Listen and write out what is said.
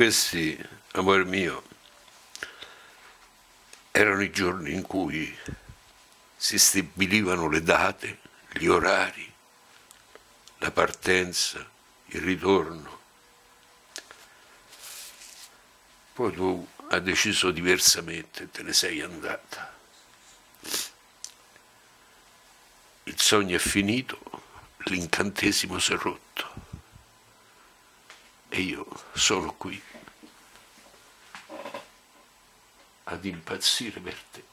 questi, amore mio, erano i giorni in cui si stabilivano le date, gli orari, la partenza, il ritorno. Poi tu hai deciso diversamente, te ne sei andata. Il sogno è finito, l'incantesimo si è rotto e io sono qui ad impazzire per te.